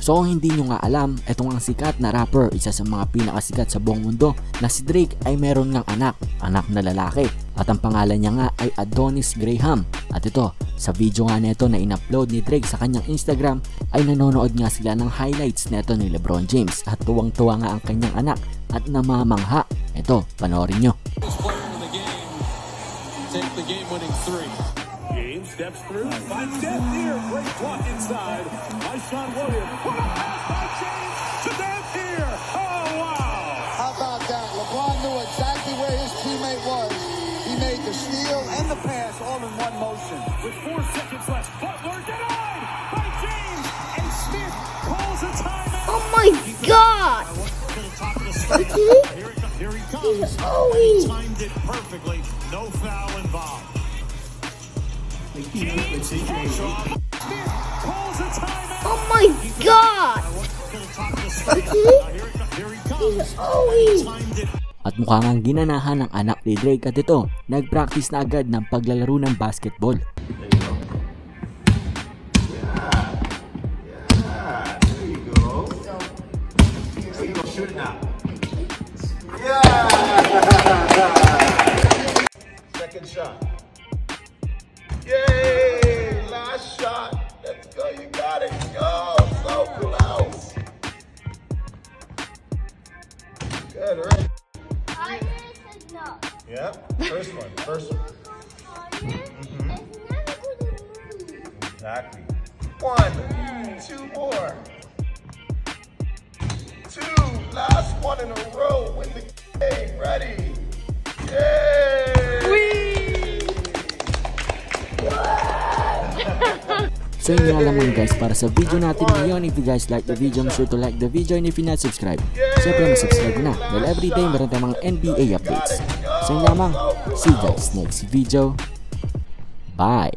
So kung hindi nyo nga alam, etong ang sikat na rapper, isa sa mga pinakasikat sa buong mundo na si Drake ay meron ngang anak, anak na lalaki. At ang pangalan niya nga ay Adonis Graham. At ito, sa video nga neto na in-upload ni Drake sa kanyang Instagram ay nanonood nga sila ng highlights neto ni Lebron James at tuwang-tuwa nga ang kanyang anak at namamangha. Ito, panoorin nyo. in the game take game-winning three. James steps through, finds depth here. Great block inside by Sean Williams. What a pass by James to depth here. Oh, wow. How about that? LeBron knew exactly where his teammate was. He made the steal and the pass all in one motion. With four seconds left, Butler denied by James. And Smith calls a timeout. Oh my god! To the top of the Okay. Here, it, here he comes. Oh, he- Timed it perfectly. No foul involved. Oh my god! Oh, At mukhang ang ginanahan ng anak ni Drake at ito, nag-practice na agad ng paglalaro ng basketball. Second shot. Good, right? I said no. Yep. First one. First one. Exactly. One. Two more. Two. Last one in a row. Win the game. Ready? So yun nga lamang guys para sa video natin ngayon. If you guys like the video, make sure to like the video and if you not subscribe, syempre mag-subscribe na. Dahil everyday meron tayong mga NBA updates. So yun lamang, see you guys next video. Bye!